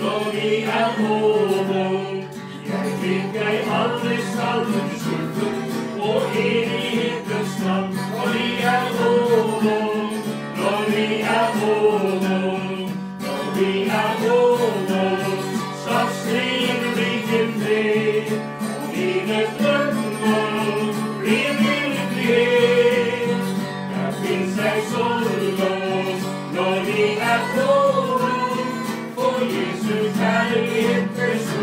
Nogi al homo, jak finkai aldrig salmen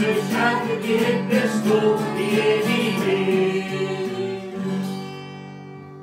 Jesus had to give this glory.